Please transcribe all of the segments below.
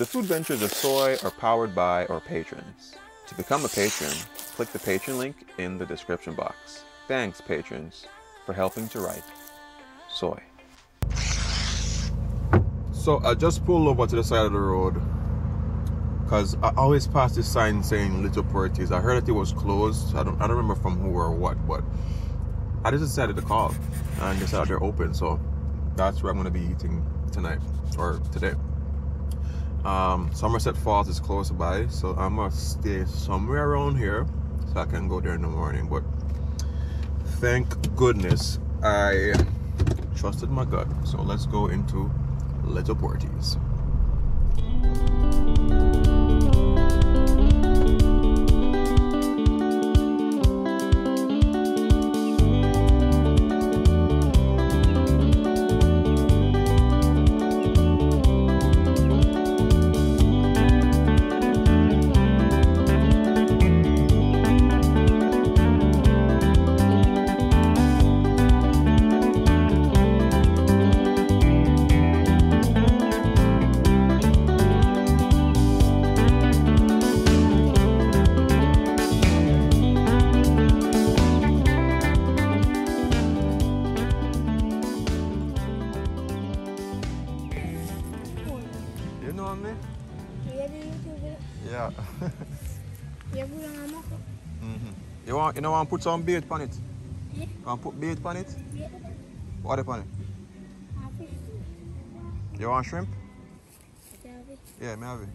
The food ventures of Soai are powered by our patrons. To become a patron, click the patron link in the description box. Thanks, patrons, for helping to write Soai. So I just pulled over to the side of the road because I always pass this sign saying Little Porties. I heard that it was closed. I don't, I don't remember from who or what, but I just decided to call and said they're open. So that's where I'm going to be eating tonight or today. Um, Somerset Falls is close by, so I'm gonna stay somewhere around here so I can go there in the morning. But thank goodness I trusted my gut. So let's go into Little Porties. You know me? Iya di YouTube. Yeah. Ya pulang sama kok. hmm You want you know want to put some bait on it? Yeah. Want to put bait on it? Dia What upon it? sih? You want shrimp? Tapi Yeah, me have it.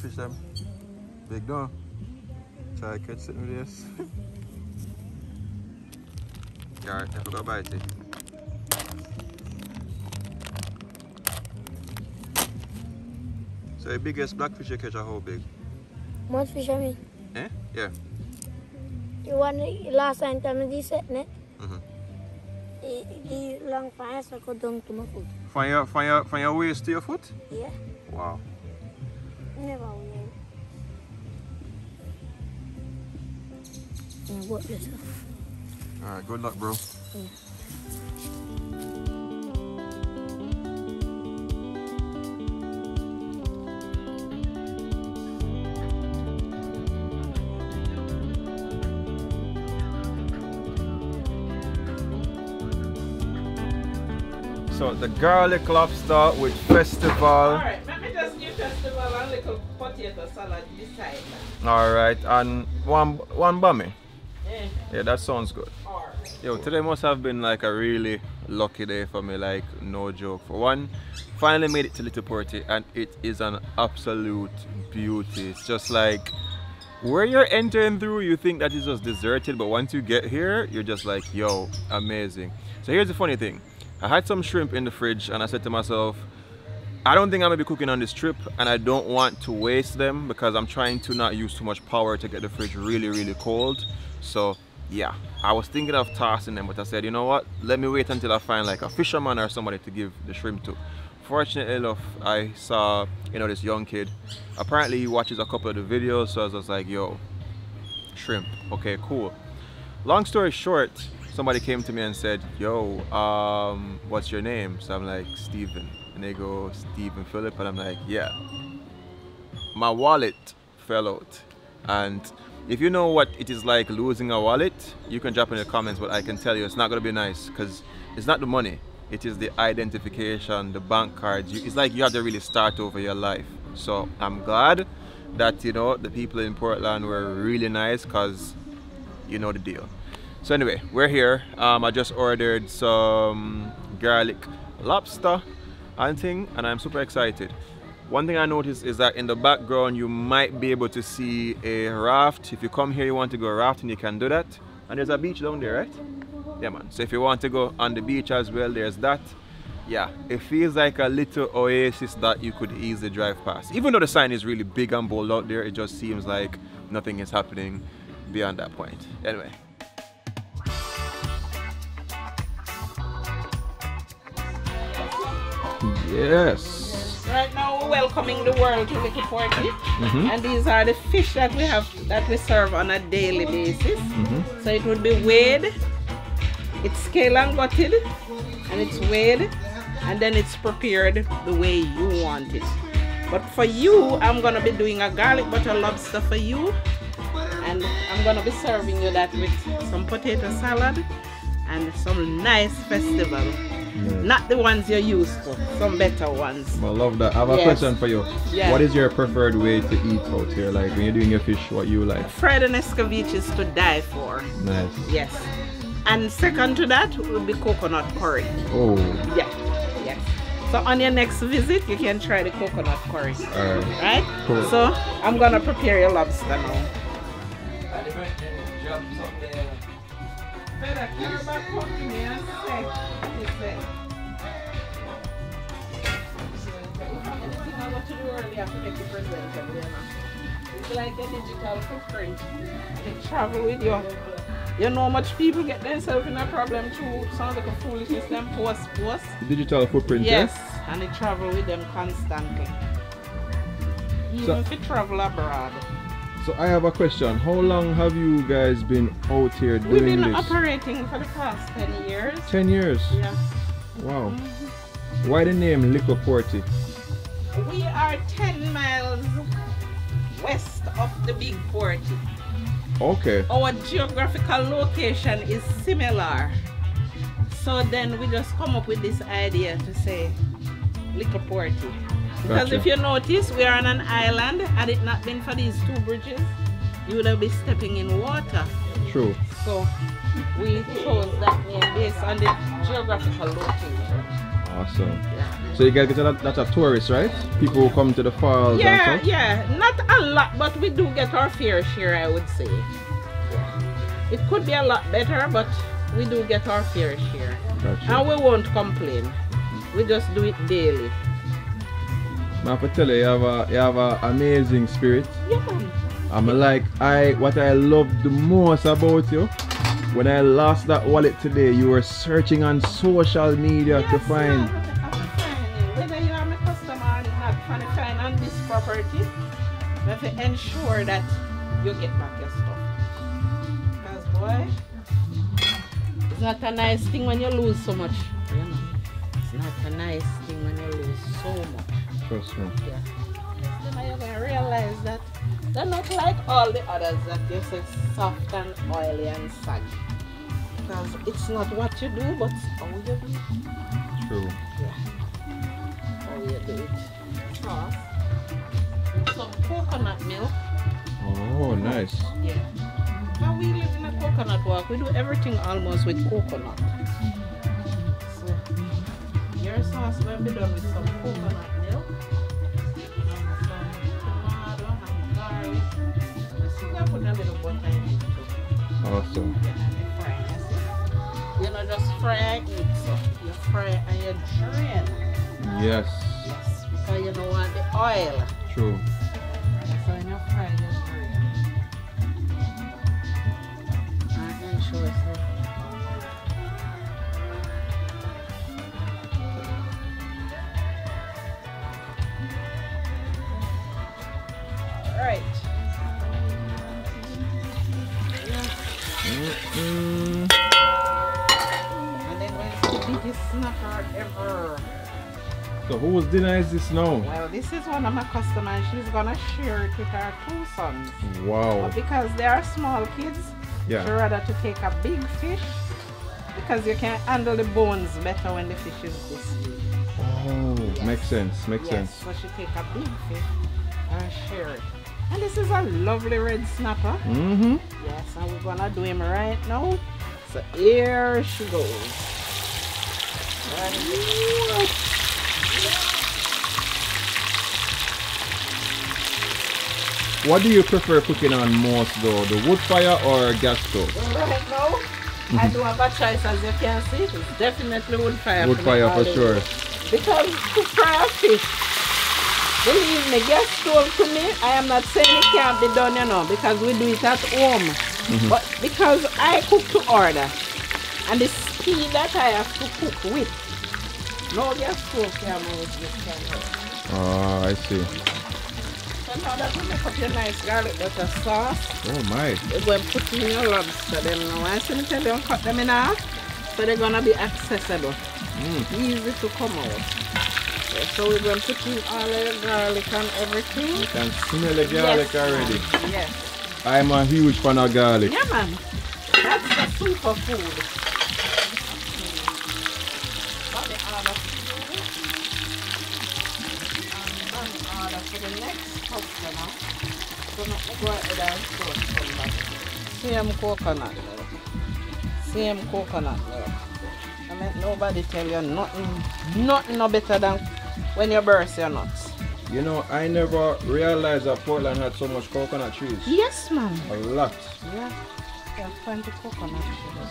Fish them. Big dog. Try to catch it with this. Alright, I forgot bite it. So the biggest blackfish you catch are how big? Most fish I mean. Eh? Yeah. You want the last time time di set ne? Mhm. Di di lang pa sa ko dong tumapod. From your, from your, from your waist to your foot? Yeah. Wow. Never will. Yeah, what this? Alright, good luck, bro. Yeah. So the garlic lobster with festival. Alright, let me just give festival a little potato salad beside that. Alright, and one one bummy. Yeah, that sounds good. Yo, today must have been like a really lucky day for me, like no joke. For one, finally made it to Likkle Porti and it is an absolute beauty. It's just like where you're entering through, you think that is just deserted, but once you get here, you're just like, yo, amazing. So here's the funny thing. I had some shrimp in the fridge and I said to myself, I don't think I'm gonna be cooking on this trip and I don't want to waste them because I'm trying to not use too much power to get the fridge really, really cold. So yeah, I was thinking of tossing them, but I said, you know what? Let me wait until I find like a fisherman or somebody to give the shrimp to. Fortunately enough, I saw, you know, this young kid. Apparently he watches a couple of the videos, so I was like, yo, shrimp. Okay, cool. Long story short, somebody came to me and said, yo, um, what's your name? So I'm like, Steven. And they go, Steve and Philip And I'm like, yeah. My wallet fell out. And if you know what it is like losing a wallet, you can drop in the comments, but I can tell you it's not going to be nice because it's not the money. It is the identification, the bank cards. It's like you have to really start over your life. So I'm glad that, you know, the people in Portland were really nice because you know the deal. So anyway, we're here. Um, I just ordered some garlic lobster and thing, and I'm super excited. One thing I noticed is that in the background you might be able to see a raft. If you come here, you want to go rafting, you can do that. And there's a beach down there, right? Yeah, man. So if you want to go on the beach as well, there's that. Yeah, it feels like a little oasis that you could easily drive past. Even though the sign is really big and bold out there, it just seems like nothing is happening beyond that point. Anyway. Yes. Right now we're welcoming the world to Likkle Porti. Mhm. And these are the fish that we have that we serve on a daily basis. Mhm. So it would be weighed, it's scale and gutted, and it's weighed, and then it's prepared the way you want it. But for you, I'm gonna be doing a garlic butter lobster for you. And I'm gonna be serving you that with some potato salad and some nice festival. Not the ones you're used to, some better ones. I love that. I have a Yes. question for you. Yeah. What is your preferred way to eat out here? Like when you're doing your fish, what you like? Fried and escabeche is to die for. Nice. Yes. And second to that will be coconut curry. Oh, Yeah. Yes. So on your next visit, you can try the coconut curry. alright. Right? Cool. So I'm gonna prepare your lobster now. It's like a digital footprint. It travel with you. You know how much people get themselves in a problem through some of the foolishness them post post. Digital footprint. Yes, and they travel with them constantly. Even So- if you travel abroad. So I have a question. How long have you guys been out here doing this? We've been this? operating for the past 10 years. Ten years. Yeah. Wow. Mm-hmm. Why the name Likkle Porti? We are 10 miles west of the big port. Okay. Our geographical location is similar. So then we just come up with this idea to say Likkle Porti. Because Gotcha. if you notice, we are on an island. Had it not been for these two bridges, you would have been stepping in water. True. So we chose that name based on the geographical location. Awesome. Yeah, So you guys get a lot, lot of tourists, right? People who come to the falls yeah, and stuff. yeah. Not a lot, but we do get our fair share, I would say. Yeah. It could be a lot better, but we do get our fair share. Gotcha. And we won't complain. We just do it daily. I have to tell you, you have a you have a amazing spirit. Yeah. I'm like I what I love the most about you. When I lost that wallet today, you were searching on social media to Yes, find. I'm fine. Whether you are my customer or not, for the find on this property, you have to ensure that you get back your stuff. Because boy, it's not a nice thing when you lose so much. You know, it's not a nice thing when you lose so much. Trust me. Yeah. Then you're gonna realize that they're not like all the others that you say soft and oily and saggy. Because it's not what you do, but how you do it. True. Yeah. How you do it. Sauce. Some coconut milk. Oh, nice. Yeah. Now we live in a coconut walk. We do everything almost with coconut. Sauce will be done with some coconut milk. And some tomato and garlic. So you put a little butter in it too. Awesome. You fry it. That's it. You know, just fry eat. So you fry and you drain. Yes. Yes, because you don't want the oil. True. So whose dinner is this now? Well, this is one of my customers. She's gonna share it with her two sons. Wow. But because they are small kids, she Yeah. rather to take a big fish because you can handle the bones better when the fish is this big. Oh, makes sense. Makes yes, sense. so she take a big fish and share it. And this is a lovely red snapper. Mm-hmm. Yes, and we're gonna do him right now. So here she goes. Ready? What do you prefer cooking on most though? The wood fire or gas stove? Right now, I mm-hmm. do have a choice as you can see. It's definitely wood fire. Wood fire for sure. Because to fry a fish, believe me, gas stove to me, I am not saying it can't be done, you know, because we do it at home. Mm-hmm. But because I cook to order, and the speed that I have to cook with, no gas stove can move this can help. Oh, I see. Your nice garlic butter sauce, Oh my. you're going to put in your lobster. Then now you tell them cut them in half, so they're gonna be accessible. Mm. Easy to come out. So we're going to put in all your garlic and everything. You can smell the garlic Yes, already. man. Yes. I'm a huge fan of garlic. Yeah, man. That's the superfood. Got the order for And done order for the next customer. So now we go ahead and source some. Same coconut milk. Same coconut milk. I mean, nobody tell you nothing, nothing no better than when you burst your nuts. You know, I never realized that Portland had so much coconut trees. Yes, man. A lot. Yeah, yeah, plenty coconut sugar.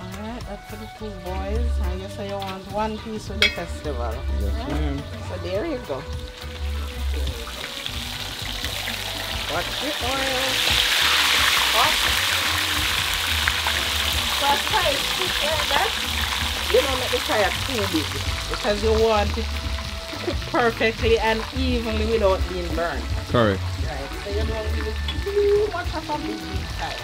Alright, that's for the two boys. And you say you want one piece for the festival. Yes, Yeah. ma'am. So there you go. Watch the oil. Hot. So as far as cook like that, you don't make the fire too big because you want it to cook perfectly and evenly without being burned. Correct. Right, so you don't need too much of a big big fire.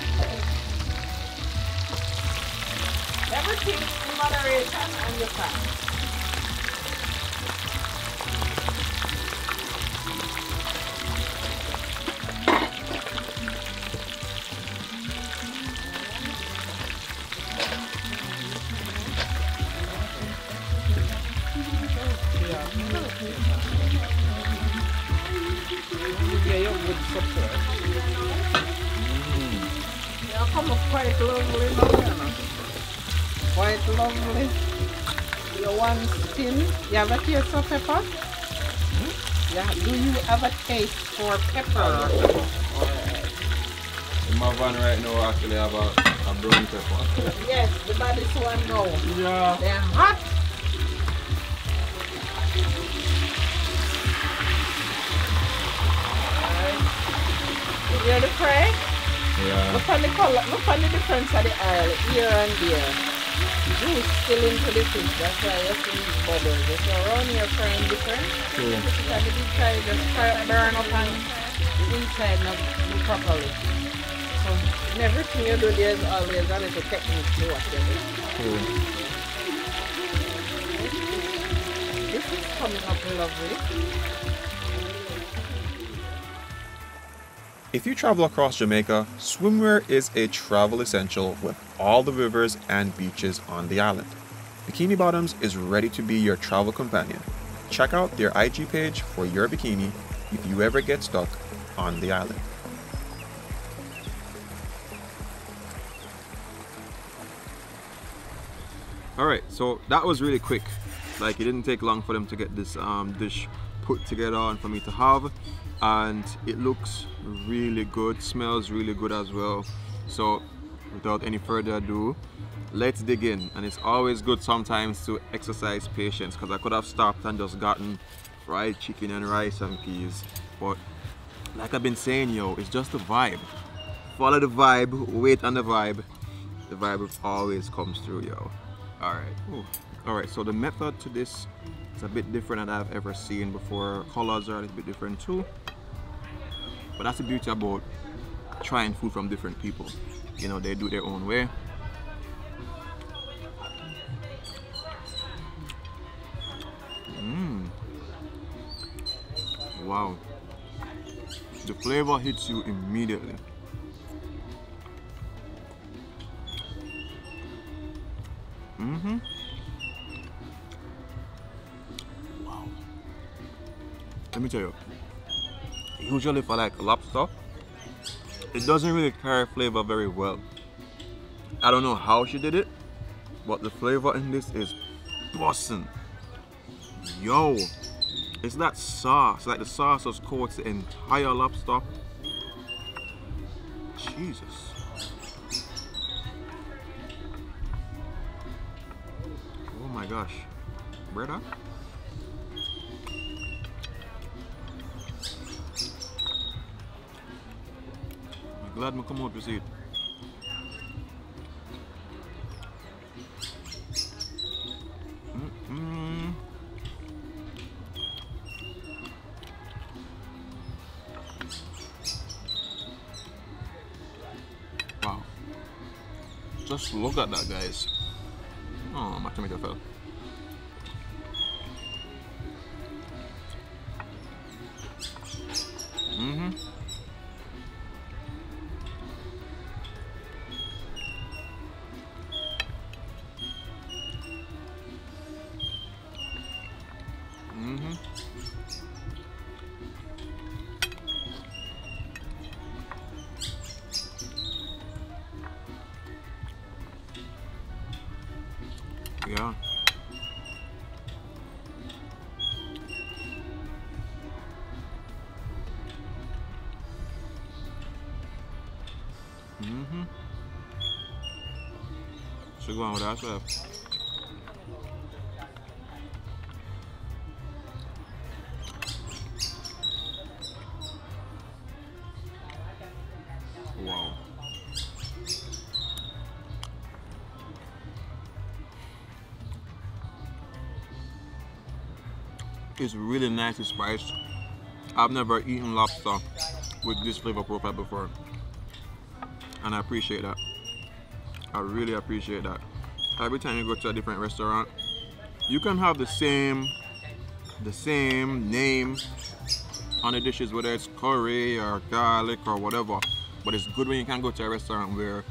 Everything in moderation and you can. Yeah, you're good support. Yeah, mm. come quite lovely now, you. Quite lovely. Your one spin. You have a taste of pepper? Hmm? Yeah, do you have a taste for uh, pepper? Alright. In my van right now, I actually have a, a brown pepper. Yes, the body's one now. Yeah. They're hot. You hear the fry? Yeah. Look on the color, look the difference of the oil here and there. Juice still into the fish, that's why you see these bubbles. If you're around here frying different, you can the deep fry, just fry, burn up and the inside not do properly. So in everything you do, there's always a little technique to what you do. This is coming up lovely. If you travel across Jamaica, swimwear is a travel essential with all the rivers and beaches on the island. Bikini Bottoms is ready to be your travel companion. Check out their IG page for your bikini if you ever get stuck on the island. All right, so that was really quick. Like it didn't take long for them to get this um, dish put together and for me to have, and it looks really good. Smells really good as well. So, without any further ado, let's dig in. And it's always good sometimes to exercise patience because I could have stopped and just gotten fried chicken and rice and peas, but like I've been saying, yo, it's just the vibe. Follow the vibe, wait on the vibe. The vibe always comes through, yo. All right. All right. So the method to this is a bit different than I've ever seen before. Colors are a little bit different too. But that's the beauty about trying food from different people. You know, they do their own way. Mmm. Wow. The flavor hits you immediately. Mm-hmm. Wow. Let me tell you. Usually for like lobster, it doesn't really carry flavor very well. I don't know how she did it, but the flavor in this is bussin'. Yo, it's that sauce, like the sauce just coats the entire lobster. Jesus. Oh my gosh. Brother? Glad me come out to see it. Mm. Wow. Just look at that, guys. Oh, my tomato fell. Yeah. Mm-hmm. Should go on with that stuff. It's really nice nicely spiced. I've never eaten lobster with this flavor profile before. And I appreciate that. I really appreciate that. Every time you go to a different restaurant, you can have the same the same name on the dishes, whether it's curry or garlic or whatever. But it's good when you can go to a restaurant where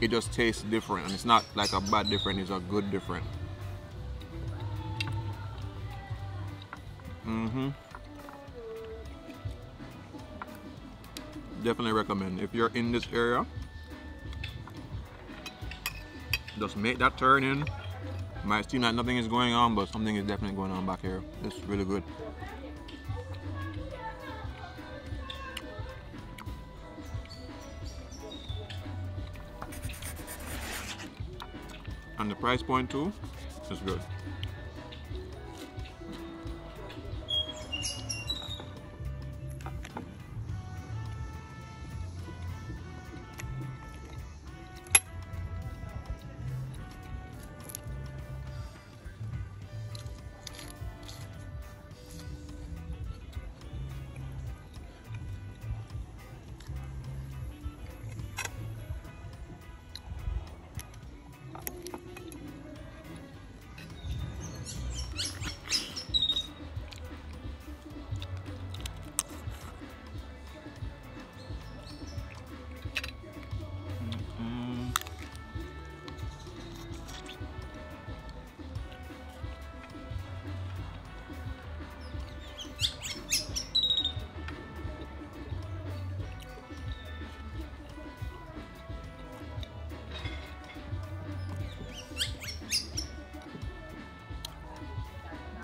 it just tastes different and it's not like a bad different, it's a good different. Mm-hmm. Definitely recommend. If you're in this area, just make that turn in. Might seem like nothing is going on, but something is definitely going on back here. It's really good. And the price point too is good.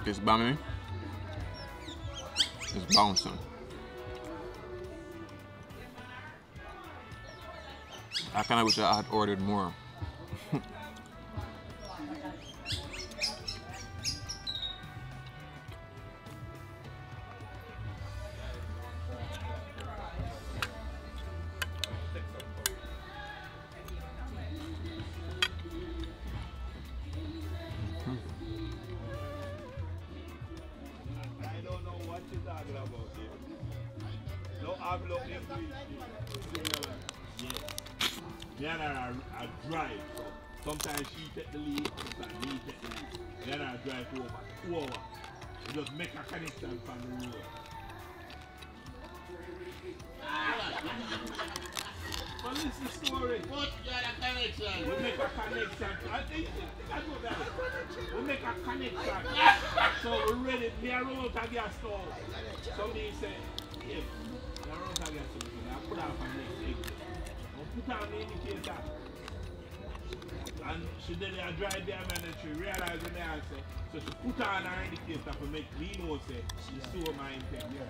It's bumming. It's bouncing. I kind of wish I had ordered more. Yeah. Yeah, I, I drive. So sometimes she take the lead, sometimes me take the lead. Then I drive for over two hours. Just make a connection from the road. But listen the story. What got a connection? We make a connection. I think, think I know that. We make a connection. so we ready. Me and Roman can get stove. So me say, yeah, put out the indicator. And she did a drive there man and she realized the answer. So she put on her indicator to make me know say she saw my intent. Yeah.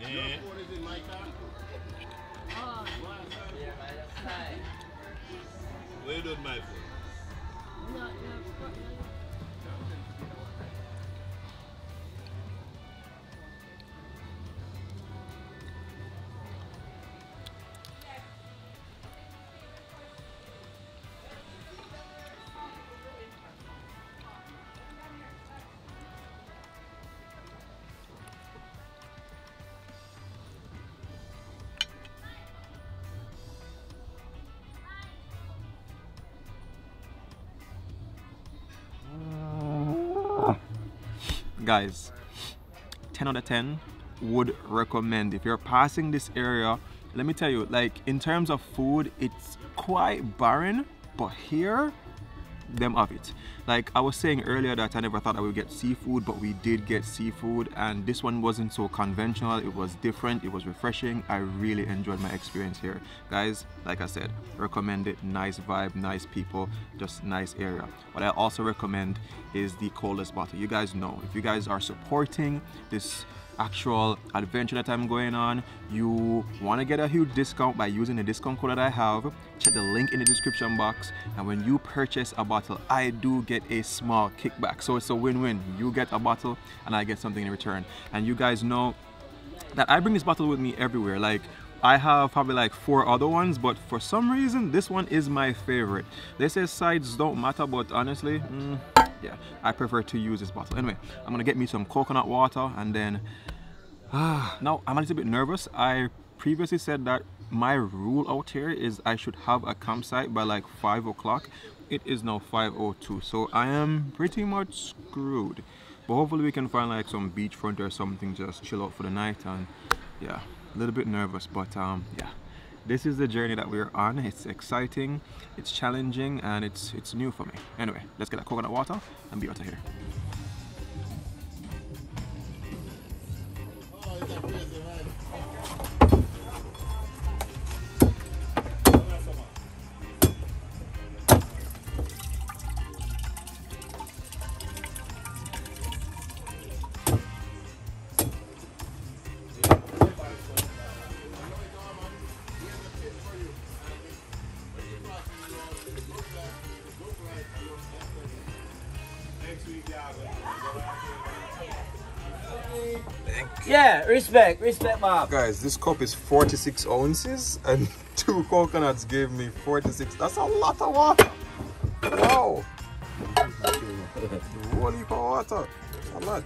Yeah. phone is in my car? Where you doing my phone? Guys 10 out of 10 would recommend. If you're passing this area let me tell you like in terms of food it's quite barren but here them of it like i was saying earlier that i never thought i would get seafood but we did get seafood and this one wasn't so conventional. It was different. It was refreshing. I really enjoyed my experience here. Guys like i said recommend it. Nice vibe nice people just nice area. What i also recommend is the coldest bottle. You guys know if you guys are supporting this actual adventure that I'm going on, you want to get a huge discount by using the discount code that I have, check the link in the description box. And when you purchase a bottle, I do get a small kickback. So it's a win-win. You get a bottle and I get something in return. And you guys know that I bring this bottle with me everywhere. Like I have probably like four other ones, but for some reason, this one is my favorite. They say sides don't matter, but honestly, mm, yeah, I prefer to use this bottle. Anyway, I'm gonna get me some coconut water and then, ah, now I'm a little bit nervous. I previously said that my rule out here is I should have a campsite by like five o'clock. It is now 5.02, so I am pretty much screwed. But hopefully we can find like some beachfront or something, just chill out for the night and yeah a little bit nervous but um yeah. This is the journey that we're on. It's exciting it's challenging and it's it's new for me. Anyway let's get a coconut water and be out of here Yeah, respect, respect, Bob. guys this cup is 46 ounces and two coconuts gave me 46 that's a lot of water. Wow. Holy water? A lot